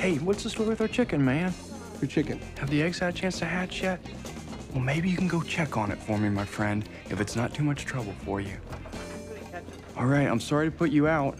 Hey, what's the story with our chicken, man? Your chicken. Have the eggs had a chance to hatch yet? Well, maybe you can go check on it for me, my friend, if it's not too much trouble for you. All right, I'm sorry to put you out.